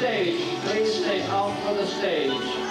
stage. Please stay out of the stage.